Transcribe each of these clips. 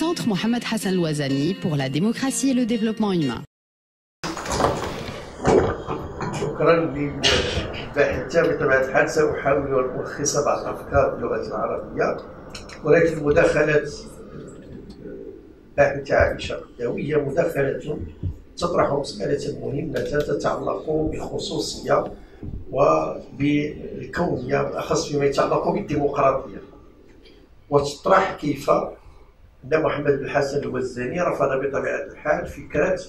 Centre Mohamed Hassan Louazani pour la démocratie et le développement humain. شكرا للباحثة بطبيعة الحال سأحاول أن ألخص بعض الأفكار باللغة العربية ولكن مداخلة باحثة عائشة قداوي هي مداخلة تطرح مسألة مهمة تتعلق بالخصوصية وبالكونية بالأخص فيما يتعلق بالديمقراطية وتطرح كيف أن محمد بن الحسن الوزاني رفض بطبيعة الحال فكرة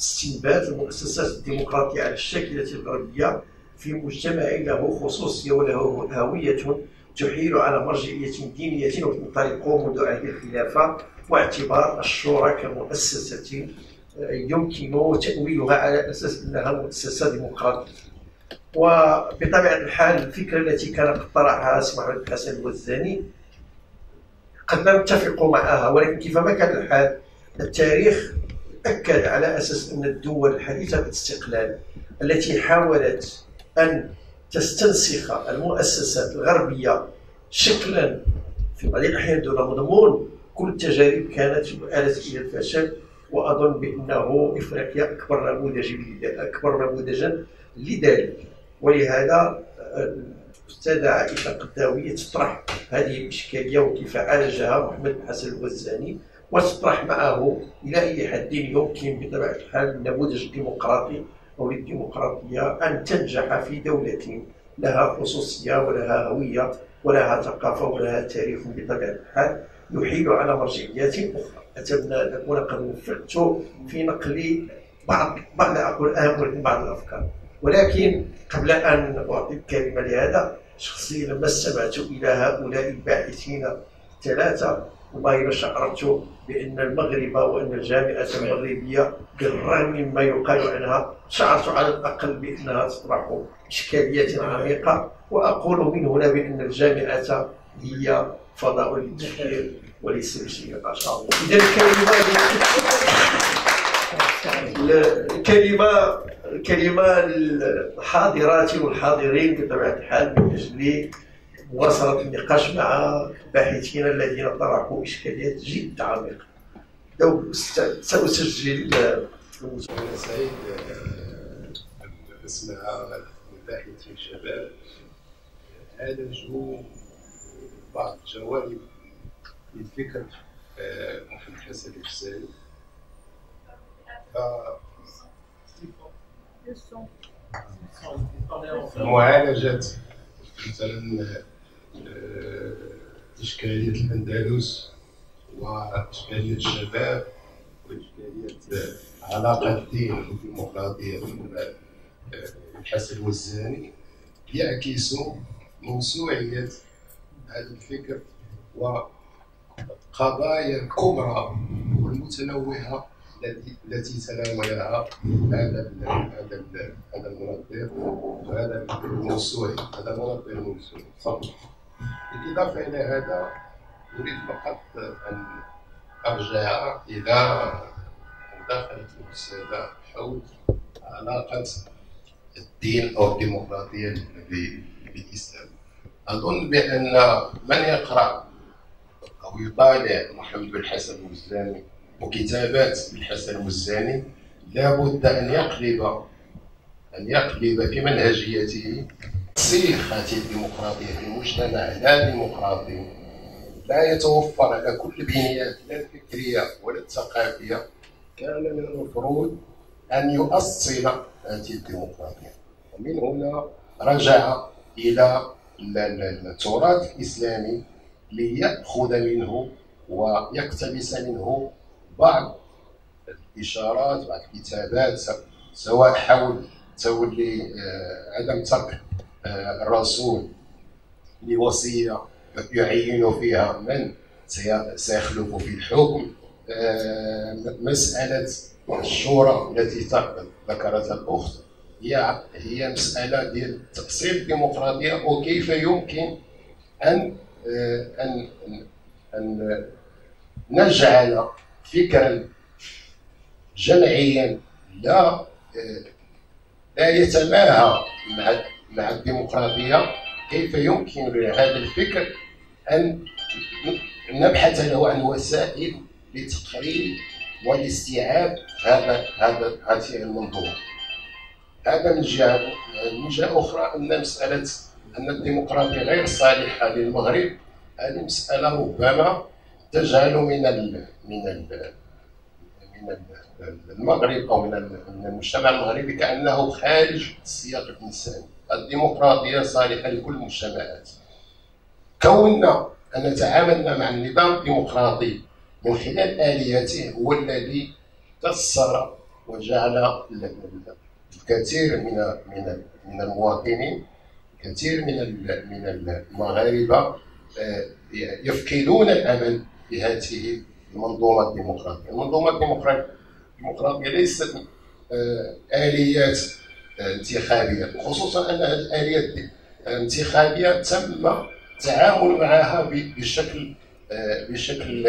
استنبات المؤسسات الديمقراطية على الشاكلة الغربية في مجتمع له خصوصية وله هوية تحيل على مرجعية دينية وتنطلق منذ عهد الخلافة واعتبار الشورى كمؤسسة يمكن تأويلها على أساس أنها مؤسسة ديمقراطية. وبطبيعة الحال الفكرة التي كان قد طرحها سي محمد الحسن الوزاني قد لا نتفق معها ولكن كيفما كان الحال التاريخ أكد على أساس أن الدول الحديثة بالاستقلال التي حاولت أن تستنسخ المؤسسات الغربية شكلا في بعض الأحيان دون مضمون كل التجارب كانت آلت إلى الفشل وأظن بأنه إفريقيا أكبر نموذج أكبر نموذجا لذلك. ولهذا الأستاذة عائشة قداوية تطرح هذه الإشكالية وكيف عالجها محمد حسن الوزاني وتطرح معه إلى أي حد يمكن بطبيعة الحال النموذج الديمقراطي أو الديمقراطيه أن تنجح في دولة لها خصوصية ولها هوية ولها ثقافة ولها تاريخ بطبيعة الحال يحيل على مرجعيات أخرى. أتمنى أن أكون قد وفقت في نقل بعض بعض اهم ولكن بعض الأفكار. ولكن قبل أن اعطي الكلمة لهذا شخصيا لما استمعت إلى هؤلاء الباحثين الثلاثة والله شعرت بأن المغرب وأن الجامعة المغربية بالرغم مما يقال عنها. شعرت على الأقل بأنها تطرح إشكاليات عميقة وأقول من هنا بأن الجامعة هي فضاء للتفكير وليس لشيء اخر اذا الكلمة الكلمة الكلمة للحاضرات والحاضرين بطبيعة الحال من أجل مواصلة النقاش مع باحثين الذين طرحوا إشكاليات جد عميقة. لو سأسجل أنا سعيد أن أسمع باحثين شباب عالجوا بعض الجوانب من فكرة محمد حسن الحسين معالجة مثلا إشكالية الأندلس وإشكالية الشباب وإشكالية علاقة الدين بالديمقراطية الحسن الوزاني يعكس موسوعية هذا الفكر وقضايا الكبرى والمتنوعة التي تناولها هذا هذا هذا المنظر وهذا الموسوعي هذا المنظر الموسوعي. بالإضافة إلى هذا أريد فقط أن أرجع إلى مداخلة الأستاذة حول علاقة الدين أو الديمقراطية بالإسلام. أظن بأن من يقرأ أو يطالع محمد بن حسن الوزاني وكتابات الحسن الوزاني لابد أن يقلب أن يقلب في منهجيته صيغة الديمقراطية في مجتمع لا ديمقراطي لا يتوفر على كل البنيات لا الفكرية ولا الثقافية. كان من المفروض أن يؤصل هذه الديمقراطية. ومن هنا رجع إلى التراث الإسلامي ليأخذ منه ويقتبس منه بعض الإشارات بعض الكتابات سواء حول تولي آه، عدم ترك آه، الرسول لوصية يعين فيها من سيخلف في الحكم آه، مسألة الشورى التي ذكرتها الأخت. هي هي مسألة ديال تأصيل الديمقراطية وكيف يمكن أن أن أن نجعل فكرا جمعيا لا لا يتماهى مع مع الديمقراطية. كيف يمكن لهذا الفكر أن نبحث له عن وسائل لتقريب ولاستيعاب هذا هذا هذه المنظومة؟ هذا من جهة من جهة أخرى أن مسألة أن الديمقراطية غير صالحة للمغرب. هذه مسألة ربما تجعل من ال من ال من المغرب أو من المجتمع المغربي كأنه خارج السياق الانساني الديمقراطية صالحة لكل المجتمعات. كوننا أن تعاملنا مع النظام الديمقراطي من خلال آلياته هو الذي كسر وجعل الكثير من من من المواطنين كثير من من المغاربة آه، يفقدون الأمل في هذه المنظومه الديمقراطيه، المنظومه الديمقراطيه ليست آه، آليات آه، انتخابية وخصوصا أن هذه الآليات الانتخابيه تم التعامل معها بشكل بشكل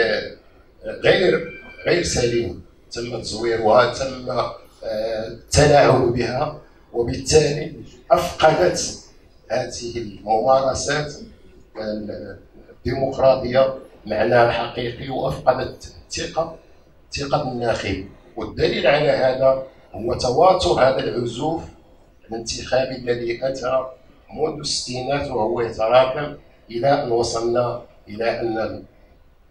غير غير سليم. تم تزويرها تم التلاعب بها وبالتالي أفقدت هذه الممارسات الديمقراطية معناها الحقيقي وافقدت الثقة ثقة الناخب والدليل على هذا هو تواتر هذا العزوف الانتخابي الذي أتى منذ الستينات وهو يتراكم إلى أن وصلنا إلى أن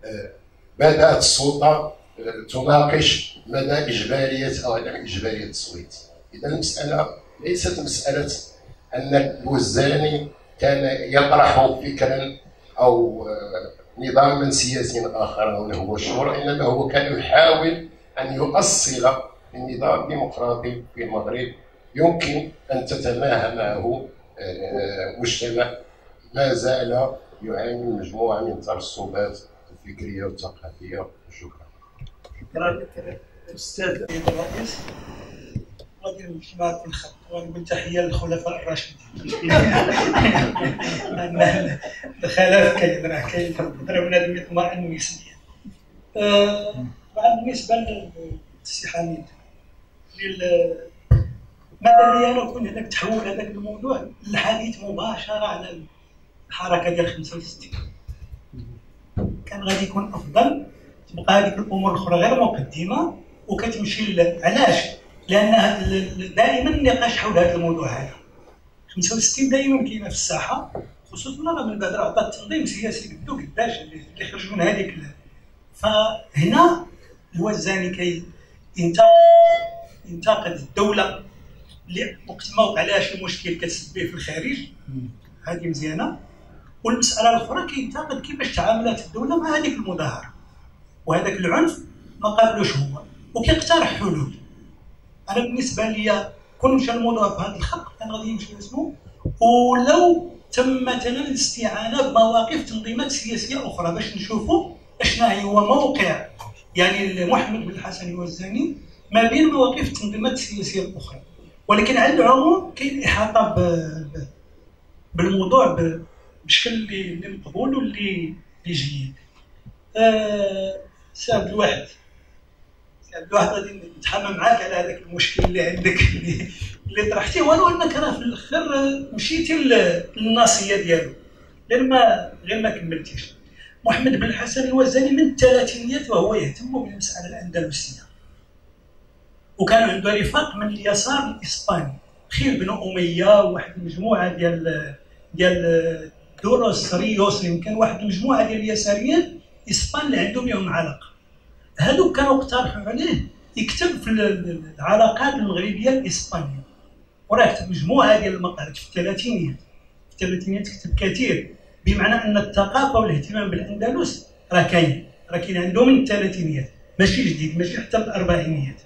آه، بدأت السلطة آه، تناقش مدى اجباريه أو عدم إجبارية التصويت. إذا المسألة ليست مسألة أن الوزاني كان يطرح فكرا أو آه، نظاما سياسيا آخر وهو الشورى انما هو كان يحاول أن يؤصل النظام الديمقراطي في المغرب. يمكن أن تتماهى معه آه، مجتمع ما زال يعاني من مجموعه من الترسبات الفكريه والثقافيه شكرا شكرا الرئيس غادي نجمع الخط ونقول تحية للخلفاء الراشدين. الخلاف كاين راه كاين القدره بنادم يطمئن ويسمع بالنسبة للسي حميد ماذا لي أنا كنت هذاك تحول هذاك الموضوع؟ للحديث مباشرة على الحركة ديال 65 كان غادي يكون أفضل تبقى هذيك الأمور الأخرى غير مقدمة وكتمشي علاش؟ لأن دائما النقاش حول هذا الموضوع هذا. 65 دائما كاينة في الساحة خصوصا من بعد راه عطى التنظيم السياسي قدو قداش اللي خرج من هذيك فهنا الوزاني كي ينتقد الدولة اللي وقت ما وقع لها شي مشكل كتسبب في الخارج. هذه مزيانة. والمسألة الأخرى كينتقد كيفاش تعاملت الدولة مع هذيك المظاهرة. وهذاك العنف ما قابلوش هو وكيقترح حلول. أنا بالنسبة لي كون مشى الموضوع بهذا الخط كان غادي يمشي اسمه. ولو تم مثلا الاستعانة بمواقف تنظيمات سياسية أخرى باش نشوفوا اشنا هو موقع يعني محمد بن الحسن الوزاني ما بين مواقف التنظيمات السياسيه الاخرى ولكن على العموم كاين إحاطة بالموضوع بشكل اللي مقبول واللي اللي جيد. آه سعد الواحد. يعني الواحد غادي نتحمى معاك على هذاك المشكل اللي عندك اللي, اللي طرحتيه. ولو انك راه في الآخر مشيتي للناصيه ديالو غير ما غير ما كملتيش. محمد بن الحسن الوزاني من الثلاثينيات وهو يهتم بالمساله الأندلسية. وكان عنده رفاق من اليسار الإسباني. خير بن أمية وواحد المجموعة ديال ديال دوروس ريوس يمكن واحد المجموعة ديال اليساريين إسبان اللي عندهم يوم علاقه هذوك كانوا اقترحوا عليه يكتب في العلاقات المغربية الإسبانية. وراه كتب مجموعة ديال المقالات في الثلاثينيات. في الثلاثينيات كتب كثير. بمعنى أن الثقافة والاهتمام بالأندلس راه كاين. راه كاين عنده من الثلاثينيات. ماشي جديد ماشي حتى الأربعينيات.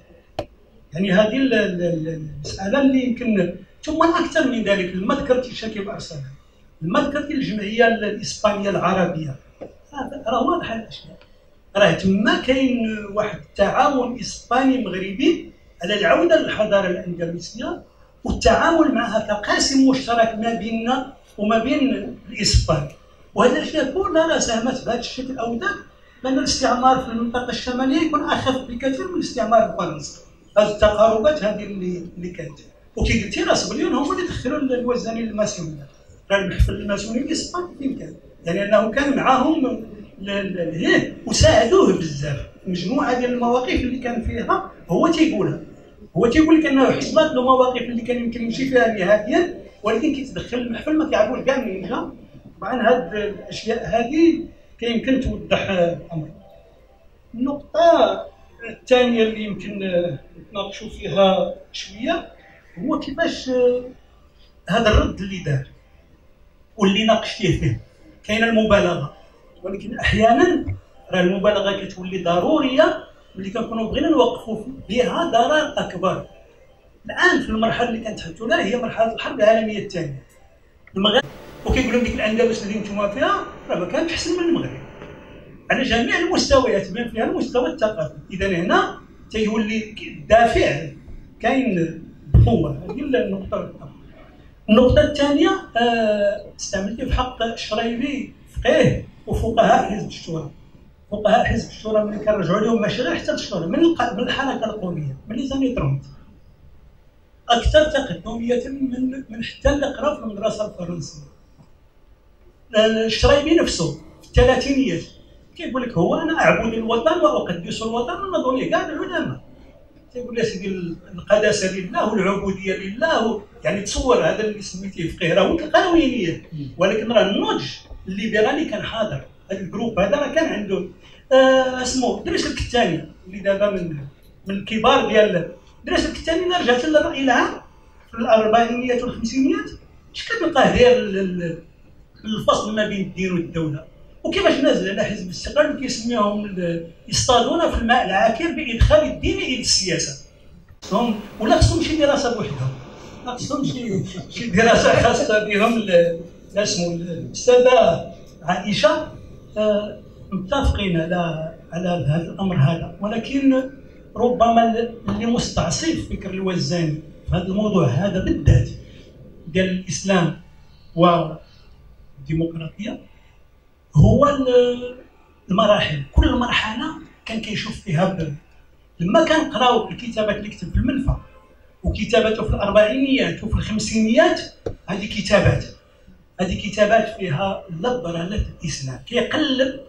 يعني هذه المسألة اللي يمكن ثم أكثر من ذلك لما ذكرتي شاكيب أرسنال. لما ذكرتي الجمعية الإسبانية العربية. راه واضحه الأشياء. راه تما كاين واحد التعاون إسباني مغربي على العودة للحضارة الأندلسية والتعامل معها كقاسم مشترك ما بيننا وما بين الإسبان. وهذه الاشياء كلها راه ساهمت بهذا الشكل أو ذاك لأن الاستعمار في المنطقة الشمالية يكون أخف بكثير من الاستعمار الفرنسي هذه التقاربات هذه اللي اللي كانت. وكي قلتي راه صبليون هما اللي دخلوا الوزاني الماسونيه راه المحفل الماسوني الاسباني فين كان؟ يعني أنه كان معاهم لهيه وساعدوه بزاف. مجموعة ديال المواقف اللي كان فيها هو تيقولها. هو تيقول لك أنه حصلت له مواقف اللي كان يمكن يمشي فيها نهائيا ولكن كيتدخل المحفل ما كيعرفوش كاع منين جا طبعا هاد الأشياء هذه كيمكن توضح الامر النقطة الثانية اللي يمكن نتناقشوا فيها شوية هو كيفاش هذا الرد اللي دار واللي ناقشتيه فيه. كاينة المبالغة. ولكن أحيانا راه المبالغة كتولي ضرورية ملي كنكونوا بغينا نوقفوا بها ضرر أكبر. الآن في المرحلة اللي كنتحدثوا لها هي مرحلة الحرب العالمية الثانية. المغرب وكيقول لهم ديك الاندلس اللي نتوما فيها راه ما كانش أحسن من المغرب. على جميع المستويات بما فيها المستوى الثقافي. إذا هنا تيولي الدافع كاين بقوة. هذه النقطة. النقطة الثانية آه، استعملت في حق الشريبي فقيه. وفقهاء حزب الشورى. فقهاء حزب الشورى ملي كنرجعوا لهم ماشي غير حتى الشورى. من من الحركة القومية؟ من لي زاني 30 أكثر تقدميه من من حتى اللي قرأ في المدرسة الفرنسية. الشرايبي نفسه في الثلاثينيات. كيقول لك هو أنا أعبد الوطن وأقدس الوطن ونظن لي كاع العلماء. تيقول يا سيدي القداسة لله والعبودية لله يعني تصور هذا اللي سميتيه فقيه راه هو القانونيه ولكن راه النضج الليبرالي كان حاضر. هذا الجروب هذا راه كان عنده آه اسمه دريس الكتاني اللي دابا من من الكبار ديال دريس الكتاني أنا رجعت للراي العام في الأربعينيات والخمسينيات. اش ال- ال- الفصل ما بين الدين والدولة؟ وكيفاش نازل على حزب الاستقلال كيسميهم يصطادون في الماء العاكر بإدخال الدين إلى السياسة. هم ولا خصهم شي دراسة بوحدهم. ما خصهم شي دراسة خاصة بهم اسمه الاستاذه عائشة آه، متفقين على على هذا الأمر هذا. ولكن ربما اللي مستعصي فكر الوزاني في هذا الموضوع هذا بالذات ديال الإسلام والديمقراطية هو ال- المراحل. كل مرحلة كان كيشوف فيها ب- لما كنقراو الكتابات اللي كتب في المنفى وكتاباته في الأربعينيات وفي الخمسينيات هذه كتابات. هذه كتابات فيها لبرة الإسلام. كيقلب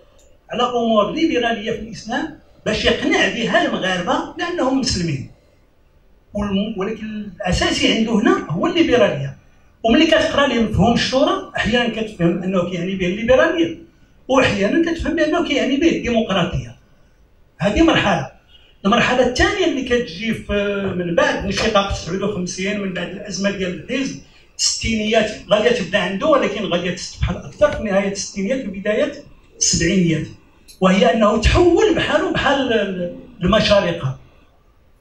على أمور ليبرالية في الإسلام باش يقنع بها المغاربة لأنهم مسلمين. ولكن الأساسي عنده هنا هو الليبرالية. وملي كتقرأ لهم مفهوم الشورى أحيانا كتفهم أنه كيعني به الليبرالية. واحيانا كتفهم بأنه كيعني به الديمقراطية. هذه مرحلة. المرحلة الثانية اللي كتجي في- من بعد انشقاق 59 من بعد الأزمة ديال الحزب. الستينيات غادي تبدا عنده ولكن غادي تستبحل أكثر في نهاية الستينيات وبدايه السبعينيات. وهي أنه تحول بحاله بحال ال- المشارقة.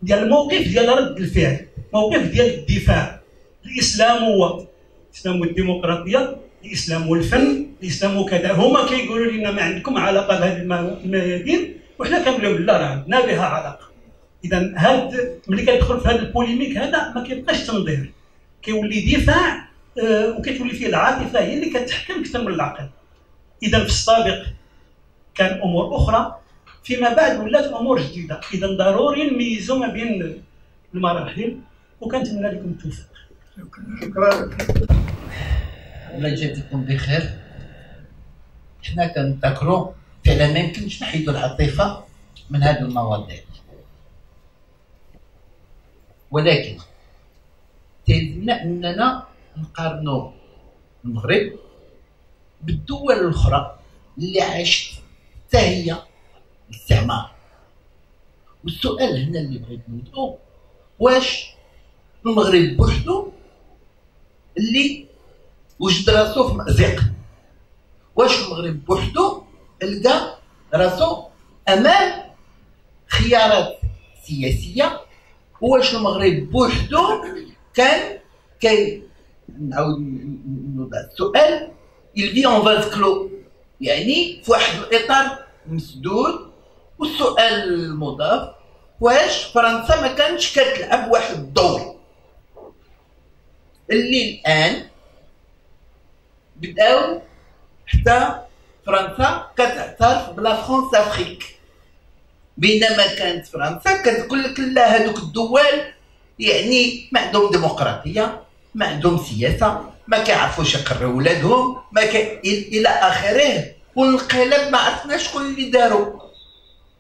ديال الموقف ديال رد الفعل. موقف ديال الدفاع. الإسلام هو الإسلام والديمقراطية الإسلام والفن الإسلام وكذا. هما كيقولوا لنا ما عندكم علاقة بهذه الم- الميادين وحنا كنقول لهم لا راه عندنا بها علاقة. اذا هاد ملي كيدخل في هذا البوليميك هذا ما كيبقاش تنظير كيولي دفاع آه، وكتولي فيه العاطفه هي اللي كتحكم أكثر من العقل. إذا في السابق كان أمور أخرى فيما بعد ولات أمور جديدة. إذا ضروري نميزوا ما بين المراحل وكنتمنى لكم التوفيق. شكرا. الله يجازيكم بخير. حنا كنذكروا فعلا ما يمكنش نحيدوا العاطفة من هذه المواضيع. ولكن تلزمنا إننا نقارنوا المغرب بالدول الأخرى اللي عاشت حتى هي الاستعمار والسؤال هنا اللي بغيت نبدأو واش المغرب بوحدو اللي وجد راسو في مأزق؟ واش المغرب بوحدو لقى راسو أمام خيارات سياسية؟ واش المغرب بوحدو كان كي نعاود السؤال. يلفي اون فاز كلو يعني في واحد الإطار مسدود. والسؤال المضاف واش فرنسا ما كانتش كتلعب واحد الدور؟ اللي الآن بدأو حتى فرنسا كتعترف ب la Françafrique. بينما كانت فرنسا كتقول لك لا هذوك الدول يعني ما عندهم ديمقراطية ما عندهم سياسة ما كيعرفوش يقروا ولادهم ما ك... إلى آخره. والانقلاب ما عرفنا شكون اللي دارو.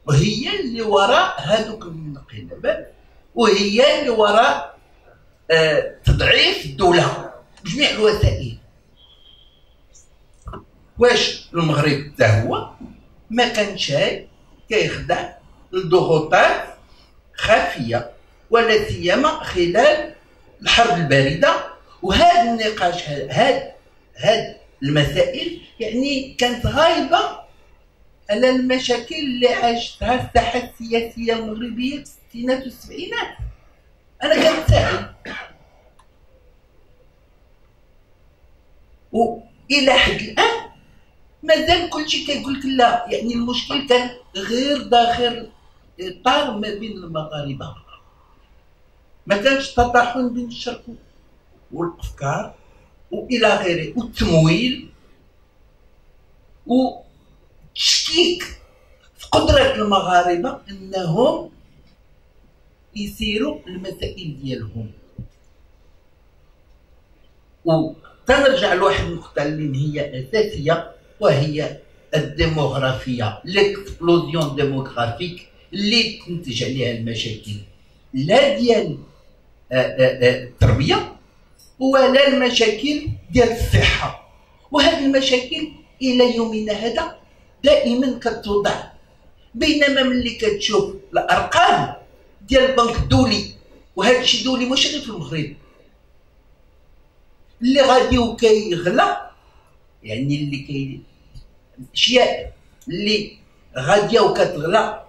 وهي اللي وراء هذوك الانقلابات وهي اللي وراء آه تضعيف الدولة. بجميع الوسائل. واش المغرب حتى هو؟ ما كان شاي كيخدع الضغوطات خفية. ولا سيما خلال الحرب الباردة. وهذا النقاش هذا هذا المسائل يعني كانت غايبة على المشاكل اللي عاشتها الساحة السياسية المغربية في الستينات والسبعينات. أنا كنتسائل والى حد الآن مازال كل شيء كيقول لك لا يعني المشكل كان غير داخل اطار ما بين المغاربة. ما كانش تطاحن بين الشرق والأفكار وإلى غيره والتمويل وتشكيك في قدرة المغاربة إنهم يسيروا المسائل ديالهم. وتنرجع لواحد النقطة اللي هي أساسية وهي الديموغرافية l'explosion démographique اللي تنتج عليها المشاكل. لا ديال آه، آه، آه، التربية ولا المشاكل ديال الصحة. وهذه المشاكل إلى يومنا هذا دائما كتوضع بينما ملي كتشوف الأرقام ديال البنك الدولي. وهذا الشيء دولي ماشي غير في المغرب. اللي غادي وكيغلى يعني اللي كي الاشياء اللي غاديه وكتغلى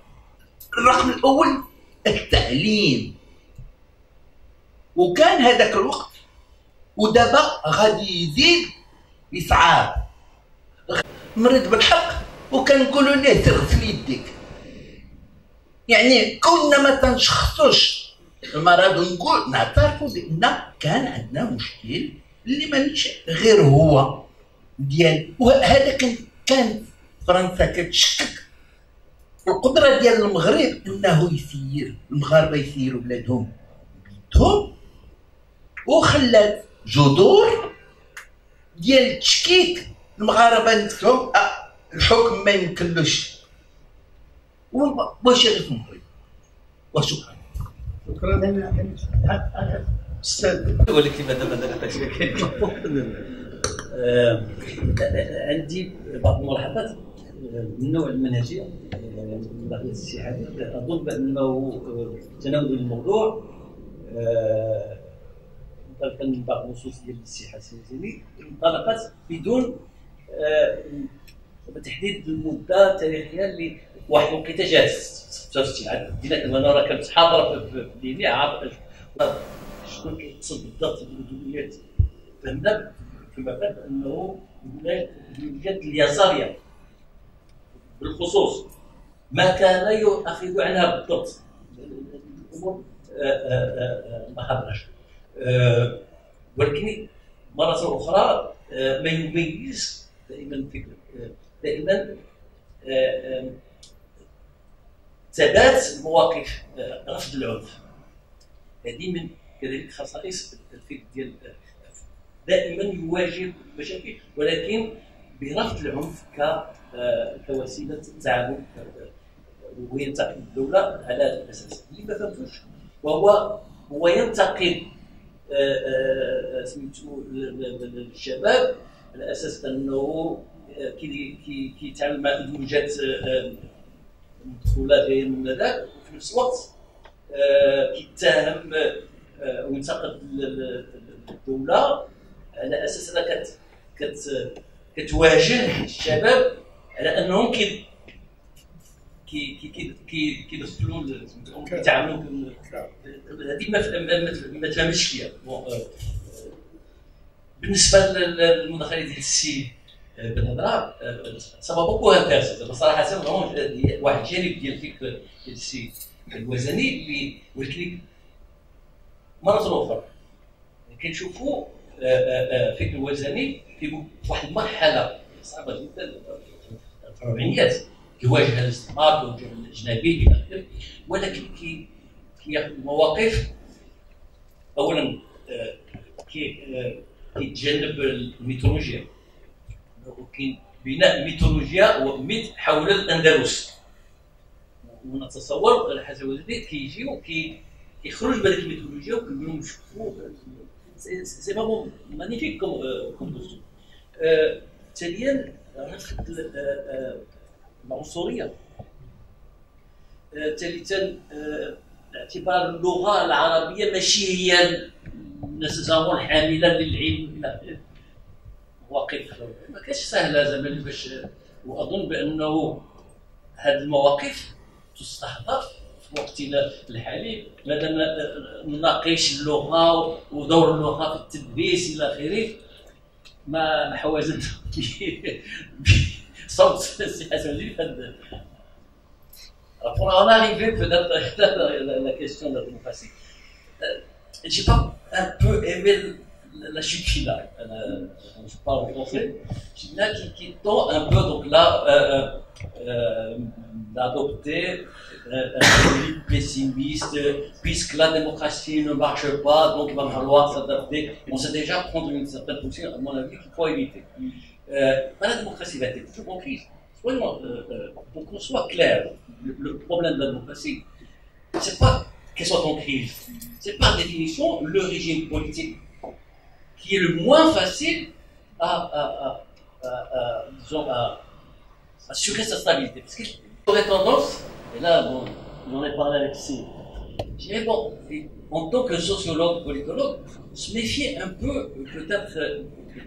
الرقم الأول التعليم. وكان هذاك الوقت ودابا غادي يزيد يصعب مريض بالحق وكنقولوا ليه تغسل يديك يعني كنا ما تنشخصوش. المرض نقول نعترفوا بأن كان عندنا مشكل اللي مانيش غير هو ديال وهذا كان كان فرنسا كتشكك. القدرة ديال المغرب إنه يسير المغاربة يسيروا بلادهم. بيدهم وخلات جذور ديال التشكيك المغاربة نفسهم أه الحكم ما يمكنلوش. واش غير في المغرب وشكرا شكرا. أستاذ. ولكن ماذا ماذا آه، عندي بعض الملاحظات. من النوع المنهجية. من داخل الاتحاد أظن بأنه آه، تناول الموضوع. آه، بعض النصوص ديال الاتحاد السياسي انطلقت بدون تحديد المدة التاريخية اللي واحد الوقيتة جات في الاستيعاب دينا كما نرى كانت حاضره في الديني عارف شكون كيقصد بالضبط بالاولويات فهمنا فيما بعد أنه الولايات اليسارية. بالخصوص ما كان يؤخذ عنها بالضبط. الأمور آه، آه، آه، ما حضرش ولكن مرة أخرى ما يميز دائما دائما ثبات مواقف رفض العنف. هذه من كذلك خصائص الفكر ديال دائما يواجه المشاكل ولكن برفض العنف كوسيلة تعامل وينتقد الدولة على هذا الاساس اللي ما فهمتوش. وهو هو ينتقد آه، آه، سميتو الشباب على أساس أنه كيتعامل مع ايديولوجيات مدخولة جاية من المذاق وفي نفس الوقت آه، كيتهم آه، وينتقد الدولة على أساس أنها كت كتواجه الشباب على أنهم كي كي كي كي كيدخلوا كيتعاملوا هذه ما تفهمش فيها آه، بالنسبة للمداخلة ديال السي بالهضره ça m'a beaucoup intéressé صراحة واحد الجانب ديال الفكر ديال السي الوزاني اللي ولكن مرة أخرى كنشوفوا آه، آه، آه، فكر الوزاني في واحد المرحلة صعبة جدا في الاربعينيات كيواجه الاستعمار كيواجه الاجنبي إلى آخره. ولكن كي كياخذ مواقف اولا كي كيتجنب الميثولوجيا ولكن بناء ميثولوجيا و mythe حول الأندلس. ونتصور الحاجة الوزير كيجيو كي كيخرج بهذيك الميثولوجيا وكنقولوا نشوفوا c'est vraiment magnifique comme comme ثانيا رفض العنصرية. ثالثا اعتبار اللغة العربية ماشي هي nécessairement الحامله للعلم مواقف. ما كانش سهلة زعما باش وأظن بأنه هذه المواقف تستحضر في وقتنا الحالي مادام نناقش اللغة ودور اللغة في التدريس إلى آخره ما حوازن. Alors pour en arriver peut-être à la, question de la démocratie, euh, j'ai pas un peu aimé la chukina, euh, euh je parle en français, chukina qui, tend un peu donc là euh, euh, euh d'adopter un public pessimiste, puisque la démocratie ne marche pas, donc il va falloir s'adapter. On sait déjà prendre une certaine position, à mon avis, qu'il faut éviter. Euh, la démocratie va être toujours en crise. Soyons, euh, euh, pour qu'on soit clair, le, problème de la démocratie, c'est pas qu'elle soit en crise, c'est par définition le régime politique qui est le moins facile à, assurer sa stabilité. Parce qu'il aurait tendance, et là, bon, j'en ai parlé avec ces. Dirais, bon, en tant que sociologue, politologue, se méfier un peu, peut-être,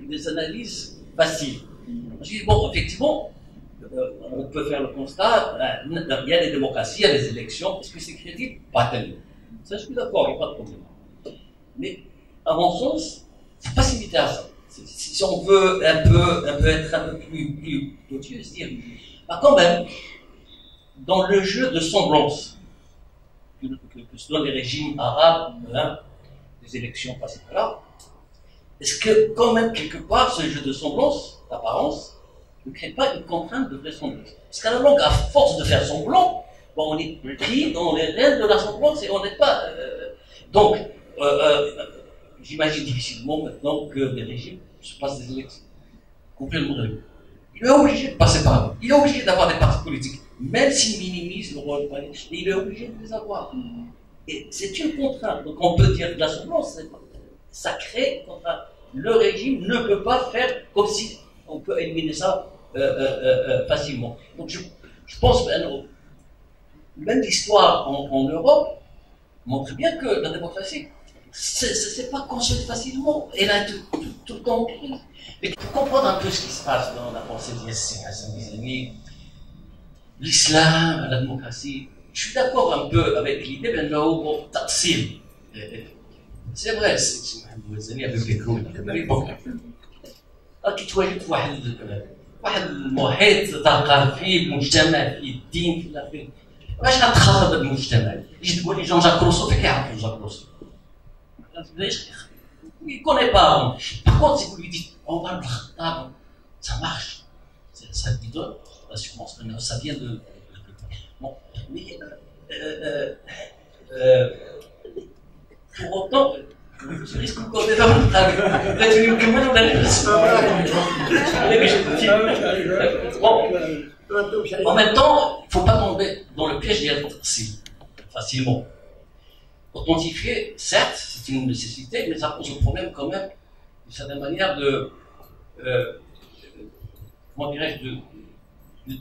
des analyses faciles. Je dis, bon, effectivement, euh, on peut faire le constat, euh, il y a des démocraties, il y a des élections, est-ce que c'est crédible? Pas tellement. Ça, je suis d'accord, il n'y a pas de problème. Mais, à mon sens, c'est pas si limité à ça. Si on veut un peu, un peu être un peu plus, plus se dire, bah, quand même, dans le jeu de semblance que, que, que se les régimes arabes, hein, les élections passées là, est-ce que quand même quelque part ce jeu de semblance, d'apparence, ne crée pas une contrainte de vraisemblance Parce qu'à la longue, à force de faire semblant, bon, on est pris dans les règles de la semblance et on n'est pas. Euh, donc, euh, euh, j'imagine difficilement maintenant que les régimes se passent des élections complètement de Il est obligé de passer par là. Il est obligé d'avoir des partis politiques, même s'il minimise le rôle politique, il est obligé de les avoir. Et c'est une contrainte. Donc on peut dire de la semblance, ça crée une contrainte. Le régime ne peut pas faire comme si on peut éliminer ça euh, euh, facilement. Donc je, je pense même l'histoire en, Europe montre bien que la démocratie, c'est pas construit facilement. Elle a tout, tout, tout. Mais pour comprendre un peu ce qui se passe dans la pensée Mizani, l'islam, la démocratie, je suis d'accord un peu avec l'idée d'un bon c'est Mohamed Mizani avait vécu à l'époque. راه كيتواجد في واحد واحد المحيط ثقافي مجتمع في الدين في الآخر باش غتخاطب المجتمع تجي تقول لي جون جاك روسو فين كيعرف جون جاك روسو il ne connaît pas. Par contre, si vous lui dites, on va le ça marche. Ça lui donne l'assurance. Ça vient de. Bon, mais. Euh, euh, pour autant, je risque de compter dans mon Bon, en même temps, il ne faut pas tomber dans le piège d'être si facilement. Authentifier, certes, c'est une nécessité, mais ça pose le problème quand même, d'une certaine manière, de, euh, comment dirais-je, de, de,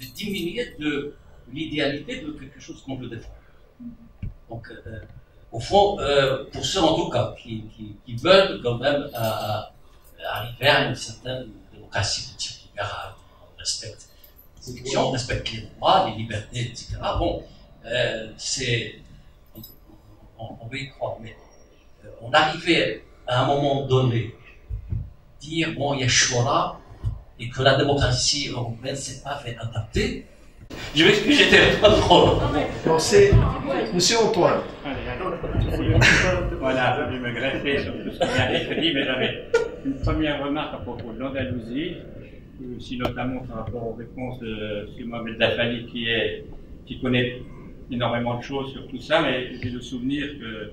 de, diminuer de l'idéalité de quelque chose qu'on veut défendre. Donc, euh, au fond, euh, pour ceux en tout cas qui, qui, qui veulent quand même à, à arriver à une certaine démocratie de type libéral, on respecte les élections, on respecte les droits, les libertés, etc. Bon, euh, c'est on, on, veut y croire, mais euh, on arrivait à un moment donné dire bon, il y a Shura et que la démocratie européenne s'est pas fait adapter. Je m'excuse, j'étais pas trop. Non, c'est Monsieur Antoine. Voilà, je vais me greffer sur tout ce qui vient d'être dit, mais j'avais une première remarque à propos de l'Andalousie, aussi notamment par rapport aux réponses de M. Mohamed qui, est, qui connaît énormément de choses sur tout ça, mais j'ai le souvenir que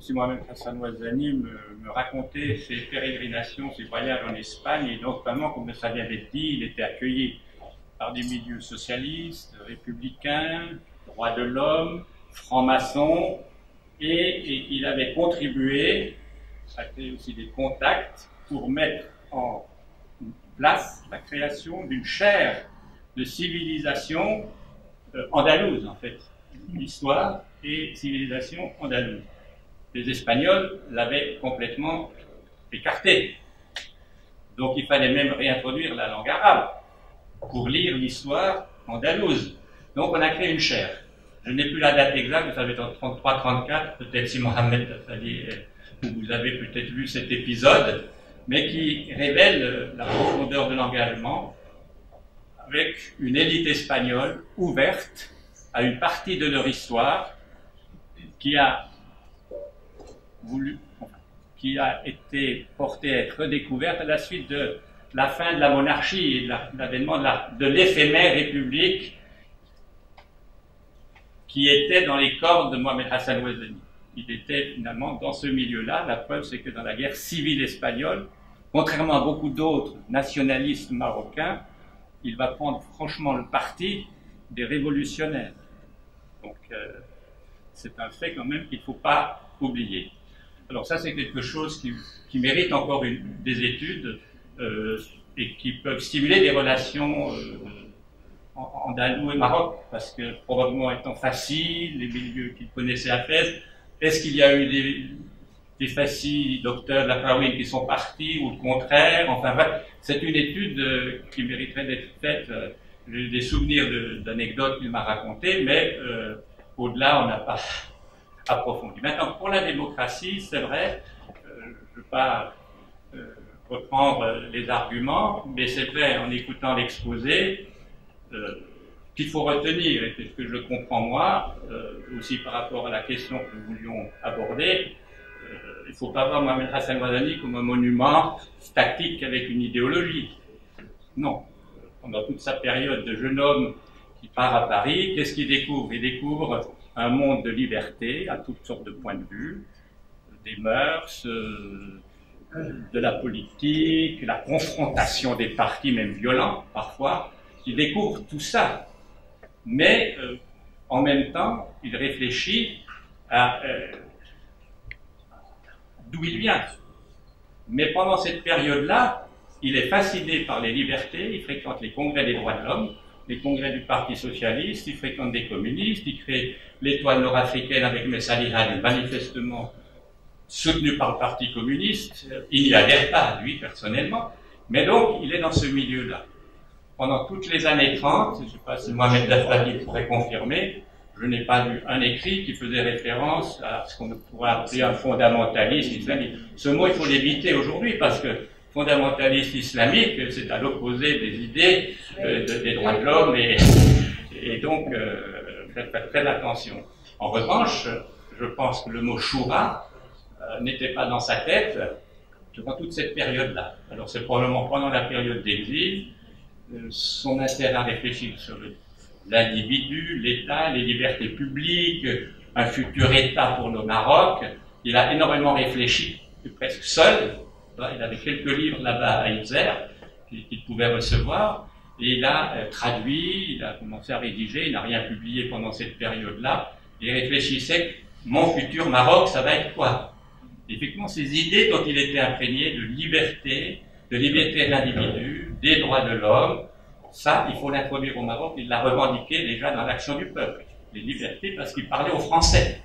si Mohamed Hassan Ouazzani me, me, racontait ses pérégrinations, ses voyages en Espagne, et notamment, comme ça vient d'être dit, il était accueilli par des milieux socialistes, républicains, droits de l'homme, francs-maçons, et, il avait contribué à créer aussi des contacts pour mettre en place la création d'une chaire de civilisation euh, andalouse, en fait, l'histoire et civilisation andalouse. Les Espagnols l'avaient complètement écarté. Donc il fallait même réintroduire la langue arabe pour lire l'histoire andalouse. Donc on a créé une chaire. Je n'ai plus la date exacte, ça va être en 33-34, peut-être si Mohamed vous avez peut-être lu cet épisode, mais qui révèle la profondeur de l'engagement avec une élite espagnole ouverte à une partie de leur histoire qui a voulu, qui a été portée à être redécouverte à la suite de la fin de la monarchie et de l'avènement de l'éphémère république qui était dans les cordes de Mohamed Hassan Ouazzani. Il était finalement dans ce milieu-là. La preuve, c'est que dans la guerre civile espagnole, contrairement à beaucoup d'autres nationalistes marocains, il va prendre franchement le parti des révolutionnaires. Donc, euh, c'est un fait quand même qu'il ne faut pas oublier. Alors ça, c'est quelque chose qui, mérite encore des études euh, et qui peuvent stimuler des relations euh, Andalou et Maroc, parce que probablement étant facile, les milieux qu'ils connaissaient à Fès, est-ce qu'il y a eu des, des faciles docteurs de la qui sont partis ou le contraire? Enfin, c'est une étude euh, qui mériterait d'être faite. J'ai des souvenirs d'anecdotes qu'il m'a racontées, mais au-delà, on n'a pas approfondi. Maintenant, pour la démocratie, c'est vrai, je ne veux pas reprendre les arguments, mais c'est vrai, en écoutant l'exposé, euh, qu'il faut retenir, et ce que je comprends moi, euh, aussi par rapport à la question que nous voulions aborder, euh, il ne faut pas voir Mohamed Hassan Rouhani comme un monument statique avec une idéologie. Non. Pendant toute sa période de jeune homme qui part à Paris, qu'est-ce qu'il découvre? Il découvre un monde de liberté à toutes sortes de points de vue, des mœurs, de la politique, la confrontation des partis, même violents parfois. Il découvre tout ça. Mais euh, en même temps, il réfléchit à euh, d'où il vient. Mais pendant cette période-là, il est fasciné par les libertés, il fréquente les congrès des droits de l'homme, les congrès du Parti socialiste, il fréquente des communistes, il crée l'étoile nord-africaine avec Messali manifestement soutenu par le Parti communiste. Il n'y adhère pas, lui, personnellement. Mais donc, il est dans ce milieu-là. Pendant toutes les années 30, je ne sais pas si Mohamed Dafadi pourrait confirmer, je n'ai pas lu un écrit qui faisait référence à ce qu'on pourrait appeler un fondamentaliste islamique. Ce mot, il faut l'éviter aujourd'hui parce que fondamentaliste islamique, c'est à l'opposé des idées euh, des droits de l'homme et, et, donc euh, faites, très attention. En revanche, je pense que le mot choura euh, n'était pas dans sa tête durant toute cette période-là. Alors c'est probablement pendant la période d'exil, son intérêt à réfléchir sur l'individu, l'État, les libertés publiques, un futur État pour le Maroc. Il a énormément réfléchi, presque seul, il avait quelques livres là-bas à Inzer qu'il pouvait recevoir. Et il a euh, traduit, il a commencé à rédiger, il n'a rien publié pendant cette période-là. Il réfléchissait, mon futur Maroc, ça va être quoi? Effectivement, ces idées dont il était imprégné de liberté, de liberté de l'individu, des droits de l'homme, ça, il faut l'introduire au Maroc. Il l'a revendiqué déjà dans l'action du peuple. Les libertés, parce qu'il parlait aux Français.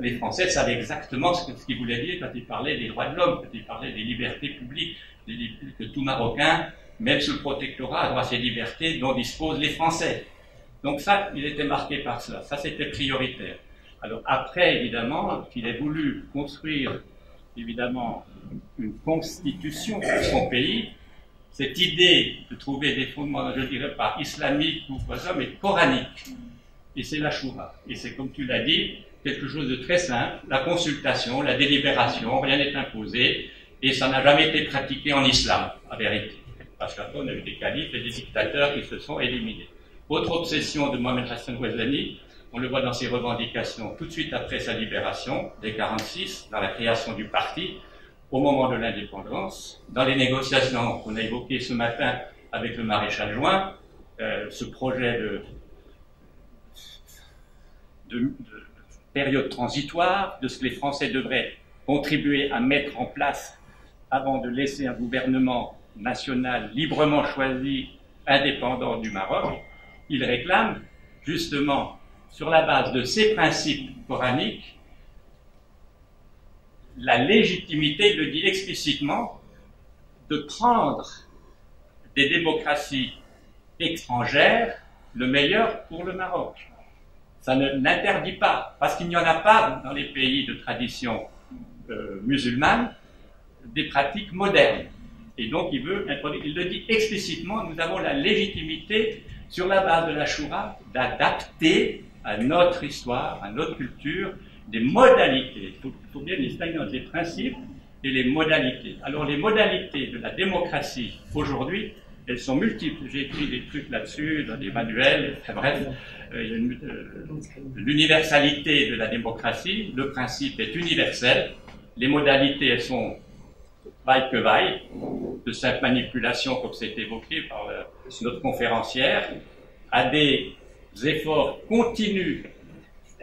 Les Français savaient exactement ce qu'il voulait dire quand il parlait des droits de l'homme, quand il parlait des libertés publiques, que tout Marocain, même sous le protectorat, a droit à ces libertés dont disposent les Français. Donc ça, il était marqué par cela. Ça, c'était prioritaire. Alors après, évidemment, qu'il ait voulu construire, évidemment, une constitution pour son pays, cette idée de trouver des fondements, je ne dirais pas islamiques ou quoi ça, mais coraniques. Et c'est la choura. Et c'est comme tu l'as dit, quelque chose de très simple, la consultation, la délibération, rien n'est imposé, et ça n'a jamais été pratiqué en islam, en vérité. Parce qu'après, on a eu des califes et des dictateurs qui se sont éliminés. Autre obsession de Mohamed Hassan Rouhani, On le voit dans ses revendications tout de suite après sa libération, dès 1946, dans la création du parti, au moment de l'indépendance, dans les négociations qu'on a évoquées ce matin avec le maréchal Juin, euh, ce projet de, de, de, période transitoire, de ce que les Français devraient contribuer à mettre en place avant de laisser un gouvernement national librement choisi, indépendant du Maroc, il réclame justement, sur la base de ces principes coraniques, la légitimité, il le dit explicitement, de prendre des démocraties étrangères le meilleur pour le Maroc. Ça ne n'interdit pas, parce qu'il n'y en a pas dans les pays de tradition euh, musulmane, des pratiques modernes. Et donc il veut introduire, il le dit explicitement, nous avons la légitimité sur la base de la Shura d'adapter à notre histoire, à notre culture, des modalités. Il faut, bien distinguer entre les principes et les modalités. Alors les modalités de la démocratie aujourd'hui, elles sont multiples. J'ai écrit des trucs là-dessus, dans des manuels, enfin, bref. Euh, euh, l'universalité de la démocratie, le principe est universel. Les modalités, elles sont vaille que vaille, de cette manipulation, comme c'est évoqué par euh, notre conférencière, à des efforts continus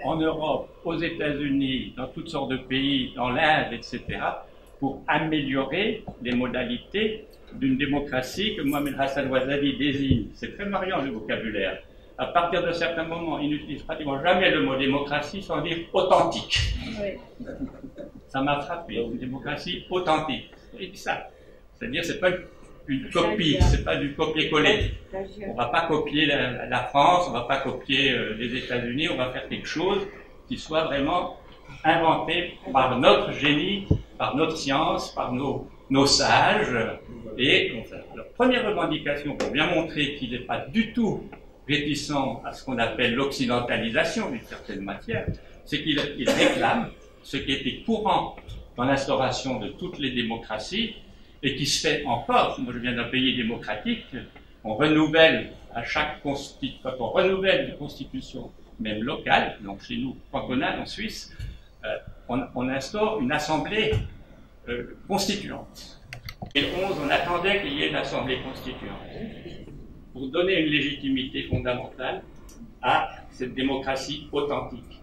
en Europe, aux États-Unis, dans toutes sortes de pays, dans l'Inde, etc., pour améliorer les modalités d'une démocratie que Mohamed Hassan Ouazadi désigne. C'est très mariant le vocabulaire. À partir d'un certain moment, il n'utilise pratiquement jamais le mot démocratie sans dire authentique. Ça m'a frappé, une démocratie authentique. Et ça. C'est-à-dire, c'est pas une copie, c'est pas du copier-coller. On va pas copier la, France, on va pas copier euh, les États-Unis, on va faire quelque chose qui soit vraiment inventé par notre génie, par notre science, par nos, nos sages. Et la première revendication pour bien montrer qu'il n'est pas du tout réticent à ce qu'on appelle l'occidentalisation d'une certaine matière, c'est qu'il réclame ce qui était courant dans l'instauration de toutes les démocraties, et qui se fait encore. Moi, je viens d'un pays démocratique. On renouvelle à chaque constitution, on renouvelle une constitution, même locale, donc chez nous, cantonale en Suisse, euh, on, instaure une assemblée euh, constituante. En 2011, on attendait qu'il y ait une assemblée constituante pour donner une légitimité fondamentale à cette démocratie authentique.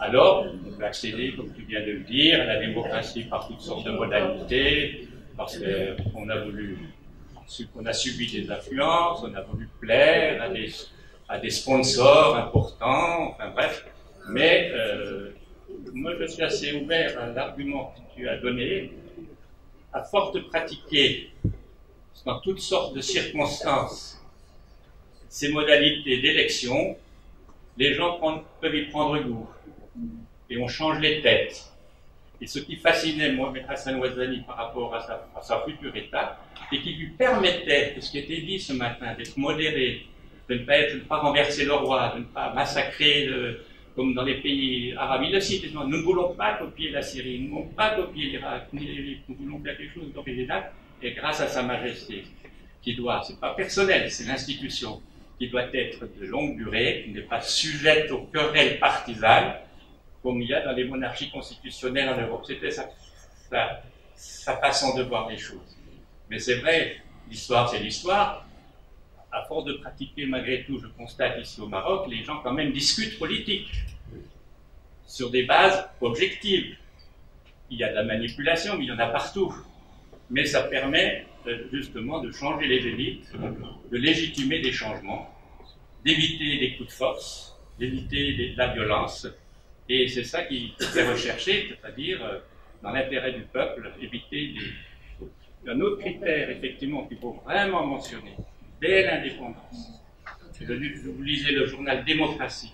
Alors, on peut accéder, comme tu viens de le dire, à la démocratie par toutes sortes de modalités, parce qu'on a voulu, on a subi des influences, on a voulu plaire à des, à des sponsors importants, enfin bref. Mais euh, moi, je suis assez ouvert à l'argument que tu as donné. À force de pratiquer dans toutes sortes de circonstances ces modalités d'élection, les gens peuvent y prendre goût. Et on change les têtes. Et ce qui fascinait Mohamed Hassan Ouazani par rapport à sa, à sa future étape, et qui lui permettait, ce qui était dit ce matin, d'être modéré, de ne pas, être, de ne pas renverser le roi, de ne pas massacrer, le, comme dans les pays arabes. Il le cite, nous ne voulons pas copier la Syrie, nous ne voulons pas copier l'Irak, nous voulons faire quelque chose d'original, et grâce à sa majesté, qui doit, c'est pas personnel, c'est l'institution, qui doit être de longue durée, qui n'est pas sujette aux querelles partisanes, comme il y a dans les monarchies constitutionnelles en Europe. C'était sa, sa, façon de voir les choses. Mais c'est vrai, l'histoire c'est l'histoire. À force de pratiquer, malgré tout, je constate ici au Maroc, les gens quand même discutent politique sur des bases objectives. Il y a de la manipulation, mais il y en a partout. Mais ça permet justement de changer les élites, de légitimer des changements, d'éviter des coups de force, d'éviter la violence, et c'est ça qui est recherché, c'est-à-dire, euh, dans l'intérêt du peuple, éviter des... Un autre critère, effectivement, qu'il faut vraiment mentionner, dès l'indépendance, vous lisez le journal Démocratie,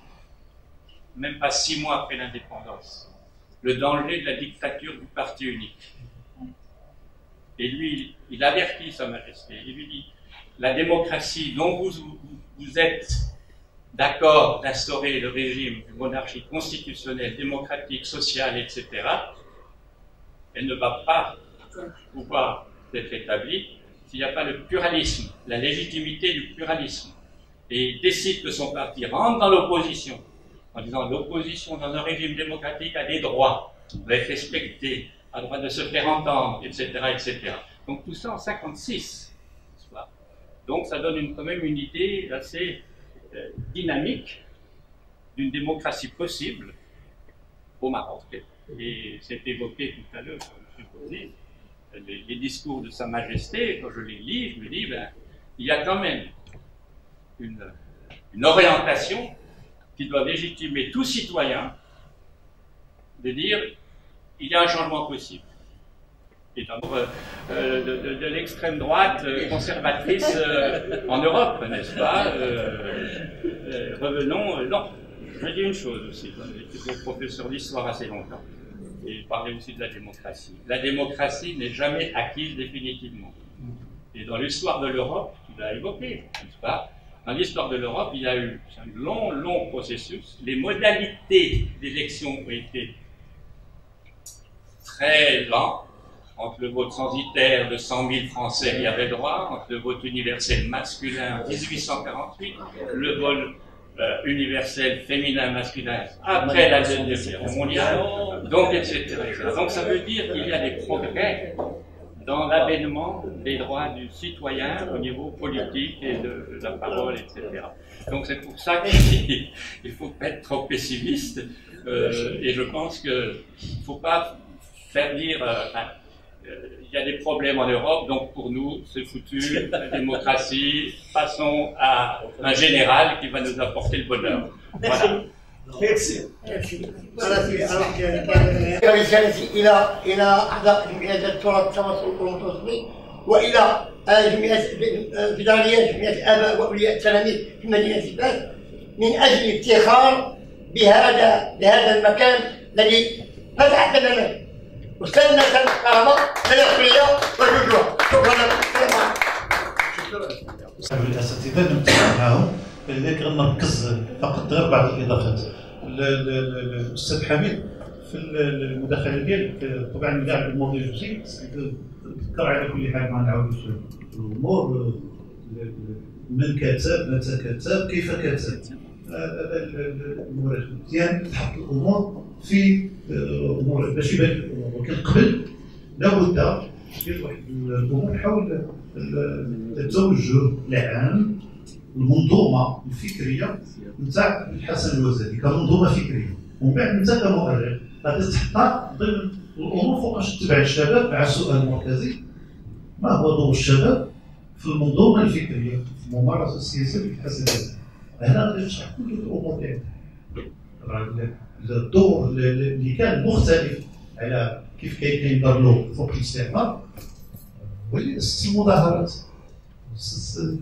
même pas six mois après l'indépendance, le danger de la dictature du parti unique. Et lui, il avertit Sa Majesté, il lui dit, la démocratie dont vous, vous êtes d'accord d'instaurer le régime d'une monarchie constitutionnelle, démocratique, sociale, etc., elle ne va pas pouvoir être établie s'il n'y a pas le pluralisme, la légitimité du pluralisme. Et il décide que son parti rentre dans l'opposition en disant l'opposition dans un régime démocratique a des droits, doit être respectée, a droit de se faire entendre, etc., etc. Donc tout ça en 56. Donc ça donne une, quand même une idée assez dynamique d'une démocratie possible au Maroc. Et c'est évoqué tout à l'heure, M. Posé, les, les, discours de Sa Majesté, quand je les lis, je me dis, ben, il y a quand même une orientation qui doit légitimer tout citoyen de dire il y a un changement possible. Et d'abord euh, de, de, l'extrême droite euh, conservatrice euh, en Europe, n'est-ce pas euh, Revenons. non, je dis une chose aussi. Été professeur d'histoire assez longtemps et parler aussi de la démocratie. La démocratie n'est jamais acquise définitivement. Et dans l'histoire de l'Europe, tu l'as évoqué, n'est-ce pas Dans l'histoire de l'Europe, il y a eu un long, long processus. Les modalités d'élection ont été très lentes. Entre le vote transitaire de 100 000 Français qui avaient droit, entre le vote universel masculin en 1848, le vote euh, universel féminin masculin après la Deuxième Guerre mondiale, donc etc. Donc ça veut dire qu'il y a des progrès dans l'avènement des droits du citoyen au niveau politique et de, la parole, etc. Donc c'est pour ça qu'il ne faut pas être trop pessimiste euh, et je pense qu'il ne faut pas faire dire... Euh, il y a des problèmes en Europe, donc pour nous, c'est foutu, la démocratie, passons à un général qui va nous apporter le bonheur. Voilà. Merci. رسالتي الى الى اعضاء جمعيه التراث التواصل المتواصلين والى جمعيه فدراليه جمعيه الاباء واولياء التلاميذ في مدينه فاس من اجل افتخار بهذا بهذا المكان الذي فتح امامنا وسلنا كرامه للاخويه والرجوع. شكرا. الاساتذه نتفق معهم فلذلك غنركز فقط غير بعض الإضافات. الاستاذ حميد في المداخلة ديالك طبعا كاع الأمور اللي جبتي تذكر على كل حال ما نعاودوش الأمور. من كتب متى كتب كيف كتب. المزيان تحط الأمور في أمور باش يبان الأمور ولكن قبل لابد ديال واحد الأمور حول التوجه العام المنظومة الفكرية نتاع الحسن الوزاري كمنظومة فكرية. ومن بعد انت كمؤرخ غادي تحطها ضمن الأمور فوقاش تتبع الشباب مع السؤال المركزي ما هو دور الشباب في المنظومة الفكرية في الممارسة السياسية في الحسن الوزاري غادي تشرح كل الأمور ديالها الدور اللي كان مختلف على كيف كان كيدار له فوق الاستعمار. هو المظاهرات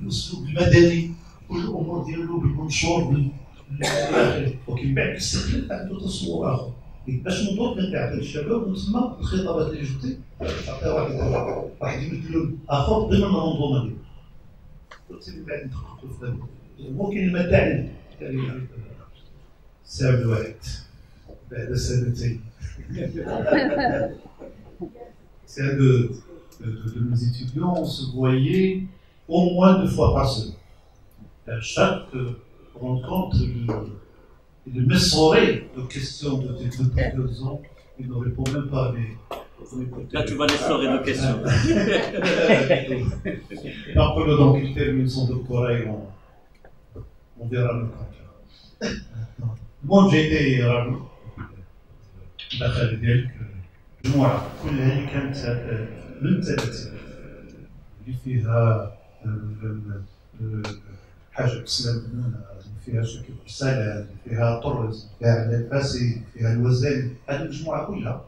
الاسلوب المدني والامور ديالو بالمنشور بال وكن بعد استقلال عنده تصور آخر. باش نضرب من بعد الشباب وتسمى الخطابات اللي جبتي تعطيها واحد واحد يمثل آخر ضمن المنظومه ديالو من بعد ندخلوا في walking in the day. Seven to eight. De, de, nos étudiants, on se voyait au moins deux fois par semaine. À chaque euh, rencontre, il me soirée de questions de deux ans, il ne répond même pas à mes, Là, tu vas les questions. Par contre, donc, il termine on verra le contraire. J'ai été ravi. دخل ديالك مجموعة كلها اللي كانت من اللي فيها حاجة إسلام فيها شكل فيها طرز فيها الفاسي فيها هذه المجموعة كلها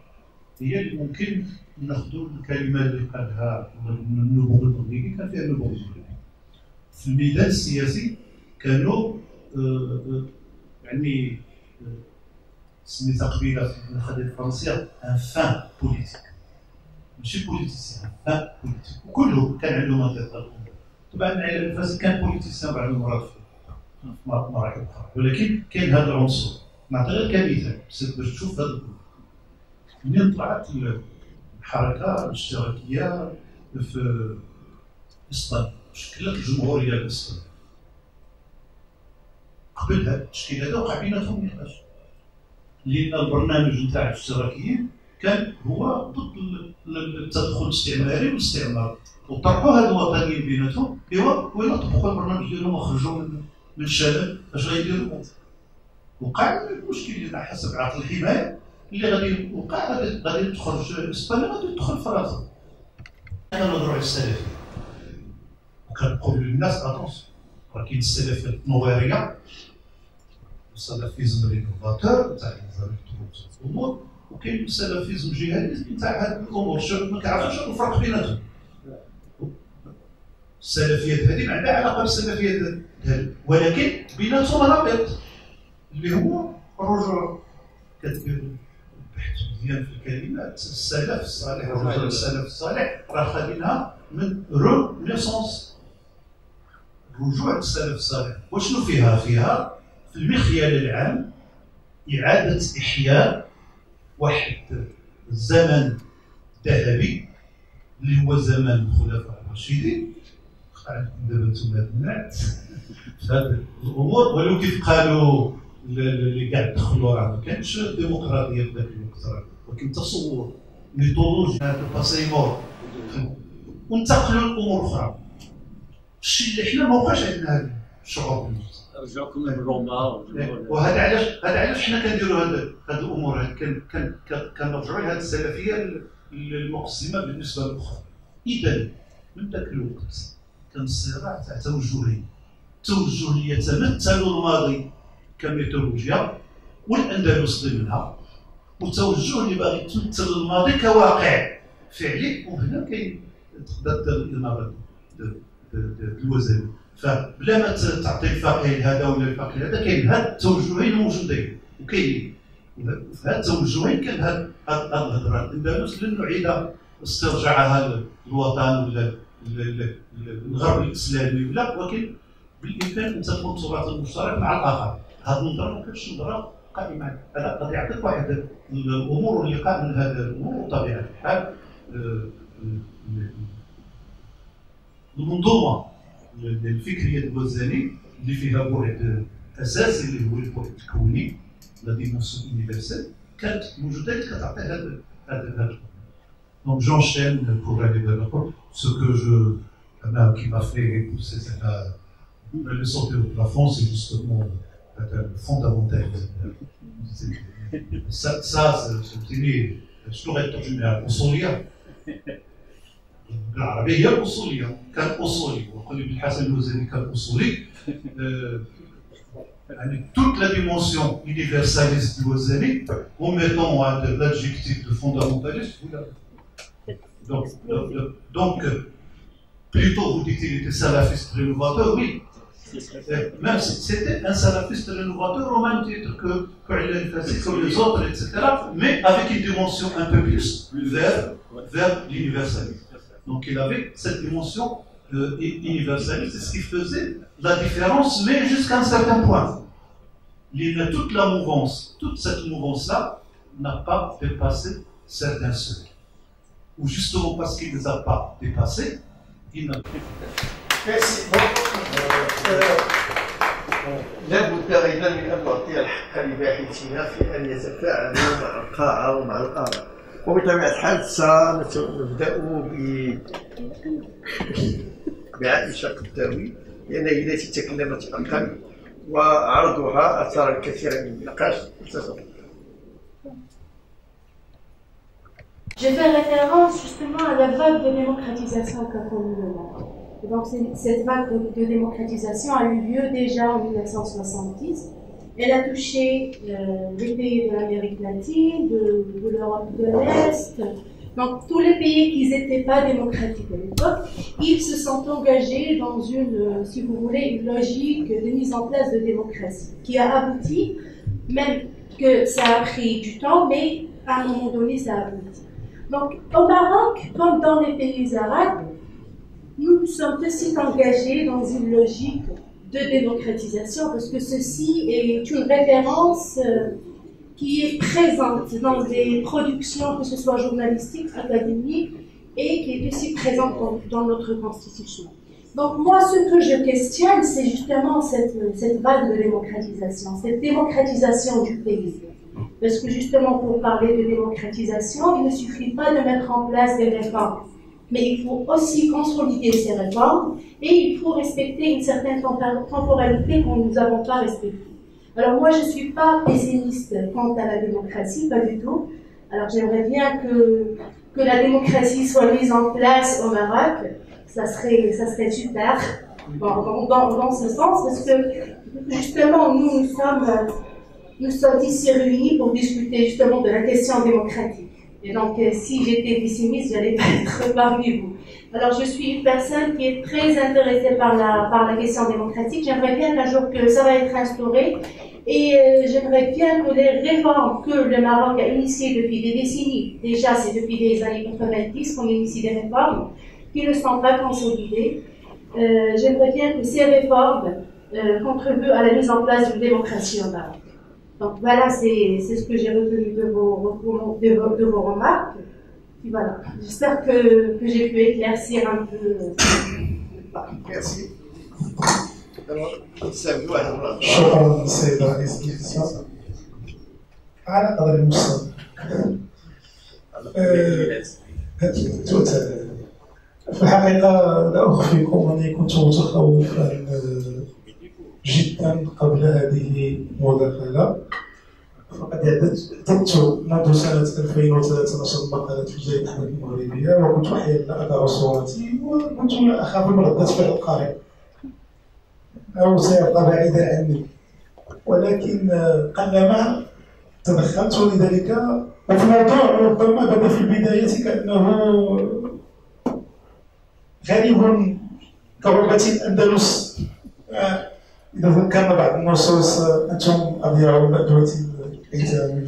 هي اللي ممكن ناخذوا الكلمة اللي قالها النبوغ المغربي كان فيها النبوغ المغربي في الميدان السياسي كانوا يعني سميتها قبيله في الخدمه الفرنسيه un fin politique ماشي politicien fin politique وكله كان عنده منطقه طبعا الفاسي كان politicien بعض المرات في مراحل أخرى. ولكن كاين هذا العنصر. نعطي غير كمثال باش تشوف هذا منين طلعت الحركة الاشتراكية في إسبانيا؟ شكلت الجمهورية الإسبانية. قبل هذا التشكيل هذا وقع بيناتهم نقاش لأن البرنامج نتاع الاشتراكيين كان هو ضد التدخل الاستعماري والاستعمار. وطرحوا هاد الوطنيين بيناتهم إيوا وين طبقوا البرنامج ديالهم وخرجوا من من الشلل اش غيديروا وقع المشكل حسب عقل الحماية اللي غادي يوقع غادي تخرج إسبانيا غادي تدخل فرنسا. أنا نهضروا على السلفيه وكنقول للناس attention راه كاين السلفيه التنويريه ال salafisme rénovateur تاع الأمور وكاين ال salafisme جهادي تاع هاد الأمور. شوف ما كنعرفوش الفرق بيناتهم. السلفيات هذه ما عندها علاقة بالسلفيات هذه ولكن بيناتهم رابط اللي هو الرجوع كتدير البحث مزيان في الكلمات السلف الصالح الرجل السلف الصالح راه خدينها من رونيسونس رجوع السلف الصالح. وشنو فيها؟ فيها في المخيال العام إعادة إحياء واحد الزمن ذهبي اللي هو زمن الخلفاء الراشدين. دابا أنتم هاد النعت. في هاد الأمور. ولو كيف قالوا اللي كاع دخلوا راه ما كانش ديمقراطية في ذاك الوقت ولكن تصور ميثولوجي هذا الباسيمور وانتقلوا لأمور أخرى. الشيء اللي حنا ما وقعش عندنا هذا الشعور. رجعكم من روما إيه. وهذا علاش هذا علاش حنا كنديروا هذه الأمور هذه كنرجعوا لهذه السلفية المقسمة بالنسبة للأخرى. إذا من ذاك الوقت كان الصراع تاع توجهي توجه يتمثل الماضي كميثولوجيا والأندلس ضمنها وتوجه اللي باغي تمثل الماضي كواقع فعلي وهنا كاين تقدر الإمارة. الوزن فبلا ما تعطي الفقيه هذا ولا الفقيه هذا كاين هاد التوجهين موجودين وكاين هاد التوجهين كان هاد الهضره الاندلس لن نعيد استرجاعها الوطن ولا الغرب الاسلامي ولا ولكن بالامكان ان تكون تراث المشترك مع الآخر هذه النظره ما كانتش نظره قائمه هذا قد يعطيك واحد الأمور اللي قائمه هذا الأمور بطبيعه الحال آه، المنظومه الفكريه الوزاني اللي فيها بعد اساسي اللي هو البعد الكوني لا ديمونسيون يونيفرسال كانت موجوده كتعطي هذا هذا Donc j'enchaîne pour aller vers le Ce que je, qui m'a fait pousser la, le sauter au plafond, c'est justement le fondamental. Ça, ça c'est شنو غيترجم لها الاصوليه بالعربيه هي الاصوليه كان اصولي وقال ابن الحسن الوزيري كان اصولي يعني toute la dimension universaliste du Wazani en mettant l'adjectif de fondamentaliste, vous l'avez. Donc, donc, plutôt vous dites qu'il était salafiste rénovateur, oui. Même si c'était un salafiste rénovateur au même titre que, que les autres, etc. Mais avec une dimension un peu plus vers, vers l'universalisme. Donc il avait cette dimension euh, universaliste, c'est ce qui faisait la différence, mais jusqu'à un certain point. Il, toute la mouvance, toute cette mouvance-là n'a pas dépassé certains seuils ou justement parce qu'il ne les a pas dépassés, il n'a Merci. لابد ايضا من ان نعطي الحق لباحثينا في ان يتفاعلوا مع القاعه ومع الاراء وبطبيعه الحال سنبدا ب بعائشه قداوي لان هي التي تكلمت اقل وعرضها اثار الكثير من النقاش J'ai fait référence justement à la vague de démocratisation qu'a connue le monde. donc cette vague de, démocratisation a eu lieu déjà en 1970. elle a touché euh, les pays de l'Amérique latine, de, l'Europe de l'Est. Donc tous les pays qui n'étaient pas démocratiques à l'époque, ils se sont engagés dans une, euh, si vous voulez, une logique de mise en place de démocratie qui a abouti, même que ça a pris du temps, mais à un moment donné, ça a abouti. Donc, au Maroc, comme dans les pays arabes, nous sommes aussi engagés dans une logique de démocratisation parce que ceci est une référence euh, qui est présente dans des productions, que ce soit journalistiques, académiques, et qui est aussi présente dans, notre constitution. Donc moi, ce que je questionne, c'est justement cette, cette vague de démocratisation, cette démocratisation du pays. Parce que justement, pour parler de démocratisation, il ne suffit pas de mettre en place des réformes, mais il faut aussi consolider ces réformes et il faut respecter une certaine temporalité que nous n'avons pas respectée. Alors moi, je ne suis pas pessimiste quant à la démocratie, pas du tout. Alors j'aimerais bien que, que la démocratie soit mise en place au Maroc. Ça serait, ça serait super dans, dans, ce sens, parce que justement, nous sommes, nous sommes ici réunis pour discuter justement de la question démocratique. Et donc, euh, si j'étais pessimiste, j'allais pas être parmi vous. Alors, je suis une personne qui est très intéressée par la, par la question démocratique. J'aimerais bien qu'un jour que ça va être instauré. Et euh, j'aimerais bien que les réformes que le Maroc a initiées depuis des décennies, déjà c'est depuis les années 90 qu'on initie des réformes, qui ne sont pas consolidées. Euh, j'aimerais bien que ces réformes contribuent à la mise en place d'une démocratie au Maroc. Donc voilà, c'est ce que j'ai retenu de vos, de, vos, de vos remarques. Puis voilà, j'espère que, que j'ai pu éclaircir un peu. Merci. شكرا سيدة رئيس على قدر المستوى في الحقيقة لا أخفيكم أني كنت متخوفا جدا قبل هذه المداخلة. فقد اعتدت منذ سنة 2003 نشر مقالات في جريدة أحمد المغربية وكنت أحيانا أضع صورتي وكنت أخاف من ردة فعل القارئ أو سيبقى بعيدا عني. ولكن قلما تدخلت ولذلك وفي موضوع ربما بدا في البداية كأنه غريب كربة الأندلس. إذا ذكرنا بعض النصوص أنتم أضياء الأدوة الأيتام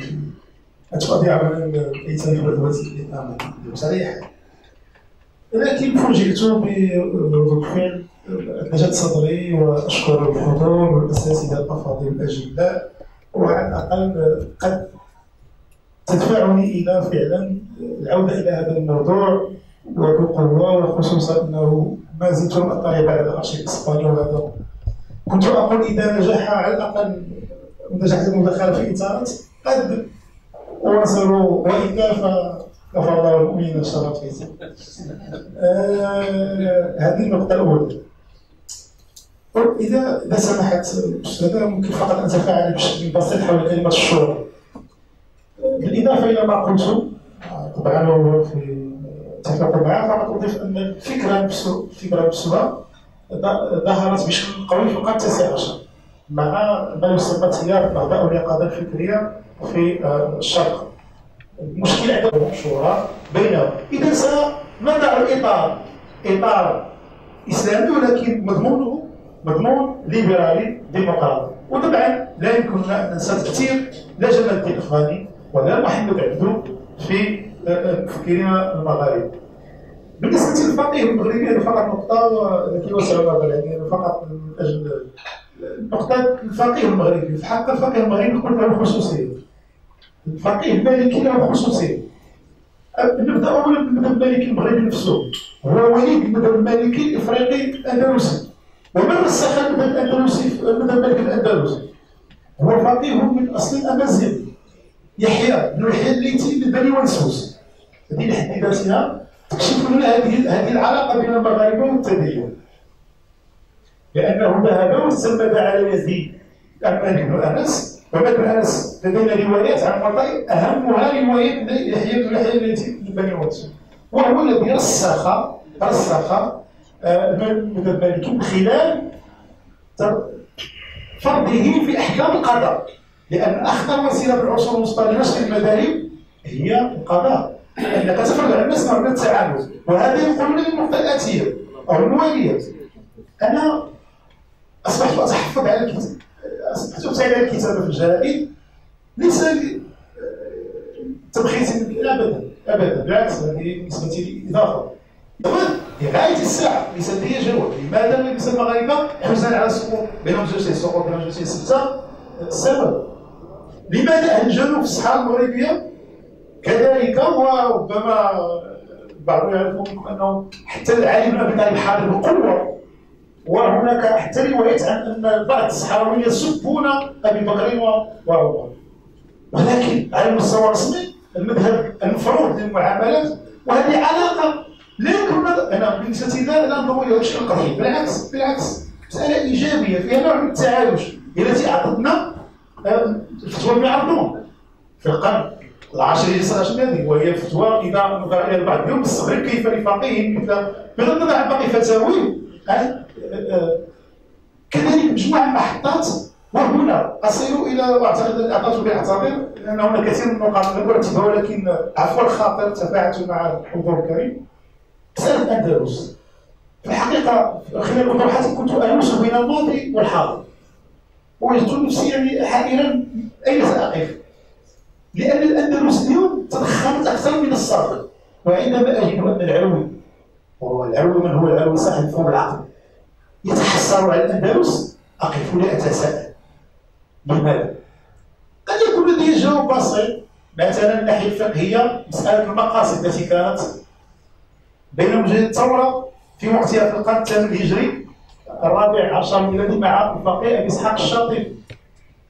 أنتم أضياء الأيتام في الأدوة الإقامة صريح لكن فوجئت فعل نجد صدري وأشكر الحضور والأساتذة الأفاضل الأجلاء وعلى الأقل قد تدفعني إلى فعلا العودة إلى هذا الموضوع وبقوة وخصوصا أنه ما زلت لم أطلع بعد الأرشيف الإسباني وهذا كنت أقول إذا نجح على الأقل نجحت المداخلة في اطارات قد واصل والا فكفى الله المؤمنين شر آه هذه النقطة الأولى. إذا إذا سمحت استاذه ممكن فقط أن اتفاعل بشكل بسيط حول كلمة الشورى. بالإضافة إلى ما قلت طبعا في اتفق معه فقط أضيف أن الفكرة نفسها الفكرة نفسها ظهرت بشكل قوي في القرن التاسع عشر مع ما يسمى تيار النهضه أو اليقظه الفكرية في الشرق. المشكلة عندهم شورى بينهم. اذا سنضع الإطار إطار إسلامي ولكن مضمونه مضمون ليبرالي ديمقراطي. وطبعا لا يمكننا أن ننسى تاثير لا جمال الدين الافغاني ولا محمد عبدو في المفكرين المغاربه بالنسبة للفقيه المغربي هذه فقط نقطة التي وسع النظر يعني فقط من أجل نقطه الفقيه المغربي في حق الفقيه المغربي يكون له خصوصيه الفقيه المالكي له خصوصية. نبدأ اولا بالمذهب المالكي المغربي نفسه هو وليد المذهب المالكي الافريقي الأندلسي. ومن رسخ المذهب الأندلسي المذهب المالكي الأندلسي؟ هو فقيه من أصل الامازيغ يحيى بن يحيى الليثي من بني ونسوس. هذه لحد ذاتها لنا هذه هذه العلاقة بين المغاربة والتدين لأنه ذهب واستند على يزيد. مالك بن أنس بن أنس لدينا روايات عن مطاي أهمها رواية يحيى بن يحيى التي بن بني وهو الذي رسخ رسخ المذهب المالكي من خلال فرضه في أحكام القضاء. لأن اخطر وسيلة في العصور الوسطى لنشر المذاهب هي القضاء. إنك تفرض على الناس من التعامل وهذا يقولون لي النقطه الاتيه أو المواليه أنا أصبحت أتحفظ على الكتاب أصبحت ابتعد على الكتابه في الجرائد. ليس تبخيس ابدا ابدا بالعكس هذه بالنسبة لي إضافة. لغاية الساعة ليس لدي جواب. لماذا ليس المغاربه حزن على السقوط بينهم جوج سقوط بينهم جوج ستة. السبب لماذا الجنوب في الصحراء المغربية؟ كذلك وربما بعضهم يعرفون أنه حتى العالم بن ابي طالب حارب بقوه وهناك حتى روايات عن أن بعض الصحراويين يسبون أبي بكر وعمر. ولكن على المستوى الرسمي المذهب المفروض للمعاملات وهذه علاقة لا يكون أنا بالنسبة لي لا نظن إلى شيء قضيه بالعكس بالعكس مسألة إيجابية فيها نوع من التعايش. التي أعطتنا الفتوى المعرضون في القرن إلى هذه؟ وهي فتوى إذا نظر إلى البعض. اليوم بالصغير كيف لفقيه مثل بغض النظر عن باقي فتاوي. آه، آه، كذلك مجموعة المحطات وهنا أصل إلى وأعتقد اعطيت باعتبار لأن هناك كثير من النقاط لم ارتبها ولكن عفوا الخاطر تفاعلت مع الحضور الكريم. مساله الأندلس. في الحقيقة خلال اطروحاتي كنت انوس بين الماضي والحاضر. وجدت نفسي يعني حائرا أين سأقف؟ لأن الأندلس اليوم تضخمت أكثر من السابق وعندما أجد أن العلوي وهو العلوي من هو العلوي صاحب فهم العقل يتحسر على الأندلس أقف لا أتساءل لماذا؟ قد يكون لدي جواب بسيط مثلا الناحية الفقهية مسألة المقاصد التي كانت بين وجه الثورة في وقتها في القرن الثامن الهجري الرابع عشر الميلادي مع الفقيه أبي إسحاق الشاطبي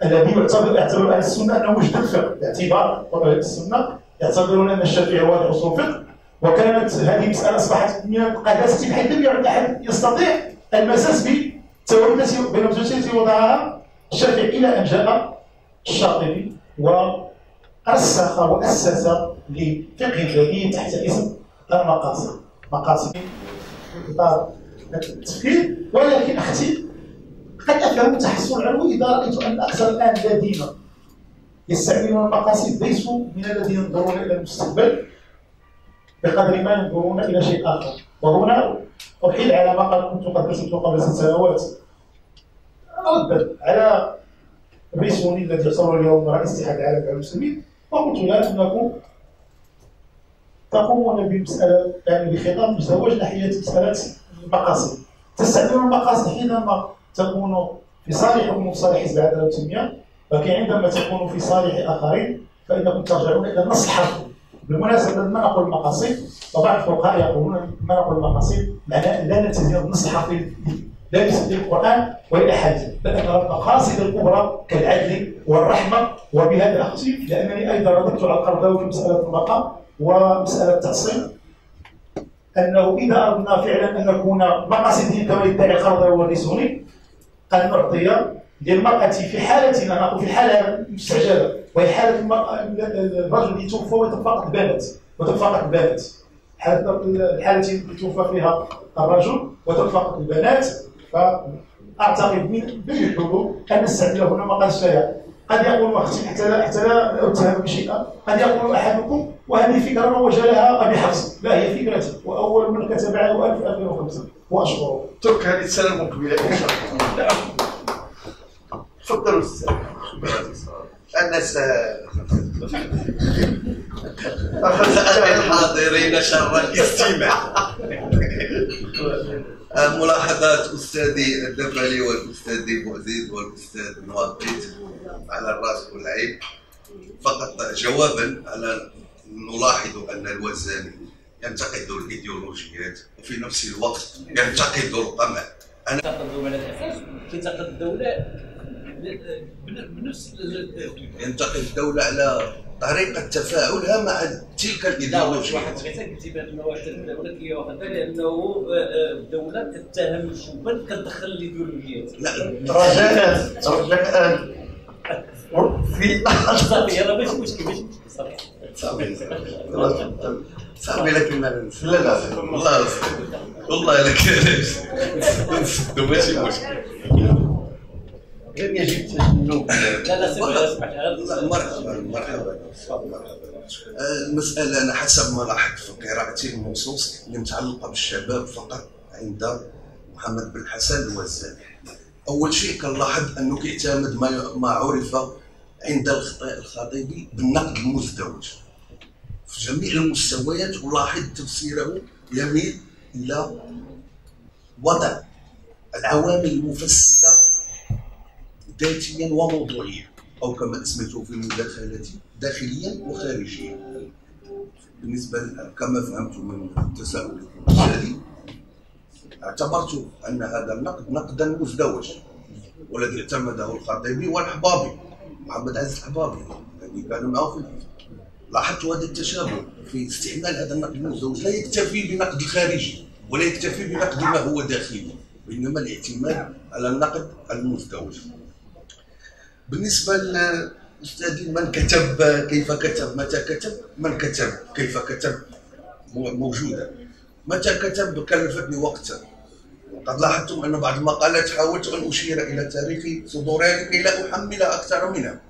الذي يعتبر يعتبر أهل السنة انه وجد الفقه. باعتبار طبعا السنة يعتبرون أن الشافعي هو أصول الفقه. وكانت هذه المساله أصبحت من القداسه بحيث لم يعد أحد يستطيع المساس بالتوابع التي وضعها. الشافعي إلى أن جاء الشاطبي ورسخ وأسس لفقه جديد تحت اسم المقاصد مقاصد. التفكير ولكن أختي قد افهم التحسن العلوي إذا رأيت أن أكثر الآن الذين يستعملون المقاصد ليسوا من الذين ينظرون إلى المستقبل بقدر ما ينظرون إلى شيء آخر. وهنا أحيل على ما كنت قد رسمت قبل ست سنوات. ردا على الريسوني الذي صور اليوم رئيس اتحاد العالم المسلمين وقلت له انكم تقومون بمسألة يعني بخطاب مزدوج ناحية مسألة المقاصد. تستعملون المقاصد حينما تكون في صالحكم وفي صالح حزب العدالة والتنمية ولكن عندما تكون في صالح آخرين فإنكم ترجعون إلى النص الحرفي بالمناسبة لما نقول المقاصد فبعض الفقهاء يقولون لما نقول المقاصد معناه لا نلتزم بالنص الحرفي لا ولا حديث بل أن المقاصد الكبرى كالعدل والرحمة وبهذا أختم لأنني أيضا رددت على القرضاوي في مسألة المقام ومسألة التحصيل. أنه إذا أردنا فعلا أن نكون مقاصدين كما يدعي القرضاوي والريسوني أن نعطي للمرأة في حالتنا نقول في حالة مستعجلة وهي حالة الرجل اللي توفى وتفقد البنات وتفقد البنات الحالة التي توفى فيها الرجل وتفقد البنات فأعتقد من بين أن نستعمل هنا مقال الشارع قد يقول أختي حتى لا حتى لا اتهم بشيئا قد يقول أحدكم وهذه فكرة روج لها أبي حفص. لا هي فكرتي وأول من كتب عنه 1000 2005 واشكره ترك هذه السنة المقبله إن شاء الله. تفضلوا أستاذ. الناس أخذ الحاضرين شر الاستماع ملاحظات أستاذي الدبلي والاستاذ بوزيد والأستاذ نواقيت على الرأس والعين. فقط جوابا على نلاحظ أن الوزاني ينتقد الايديولوجيات وفي نفس الوقت ينتقد القمع. أنا تنتقد الدولة بنفس ينتقد الدولة على طريقة تفاعلها مع تلك الايديولوجيا واحد قلتي بان واحد الدولة اللي واخذها لأنه الدولة تتهم الشبان كتدخل الإيديولوجيات. لا رجاء رجاء في صافي راه ماشي مشكل ماشي مشكل صافي. صاحبي لكن لا لا والله والله لك نسدو ماشي مشكل. لم يجب تجنب لا لا مرحبا مرحبا. المسألة أنا حسب ما لاحظت في قراءتي النصوص اللي متعلقة بالشباب فقط عند محمد بن حسن الوزاني أول شيء كنلاحظ أنه كيعتمد ما عرف عند الخطيبي بالنقد المزدوج. جميع المستويات ولاحظ تفسيره يميل إلى وضع العوامل المفسدة ذاتيا وموضوعيا أو كما أسميته في المداخلة داخليا وخارجيا. بالنسبة كما فهمت من تساؤلكم الشادي اعتبرت أن هذا النقد نقدا مزدوجا والذي اعتمده الخطيبي والحبابي محمد عزيز الحبابي الذي كان معه في لاحظت هذا التشابه في استعمال هذا النقد المزدوج لا يكتفي بنقد الخارجي ولا يكتفي بنقد ما هو داخلي وإنما الاعتماد على النقد المزدوج. بالنسبة لاستاذي من كتب كيف كتب؟ متى كتب؟ من كتب كيف كتب؟ موجودة. متى كتب؟ كلفتني وقتا. قد لاحظتم أن بعض المقالات حاولت أن أشير إلى تاريخ صدورها لكي لا احملها أكثر منها.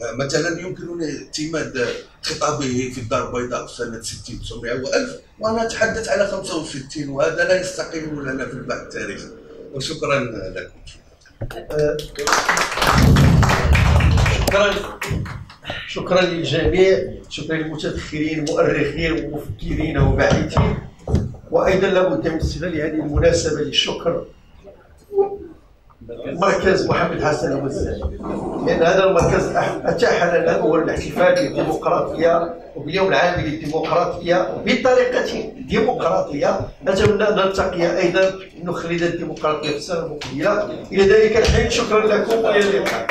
مثلا يمكنني اعتماد خطابه في الدار البيضاء في سنة 60 900 و1000 وأنا أتحدث على 65 وهذا لا يستقيم لنا في البحث التاريخي. وشكرا لكم. شكرا. شكرا للجميع شكرا للمتدخلين المؤرخين والمفكرين وباحثين وأيضا لابد من استغلال هذه المناسبة للشكر. مركز محمد حسن الوزاري لأن هذا المركز اتاح لنا اولا الاحتفال بالديمقراطية وباليوم العالمي للديمقراطية بطريقة ديمقراطية. نتمنى أن نلتقي أيضا نخلد الديمقراطية في السنة المقبلة. إلى ذلك الحين شكرا لكم وإلى اللقاء.